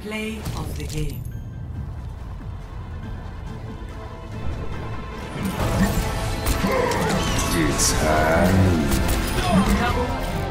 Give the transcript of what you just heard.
Play of the game. It's high Double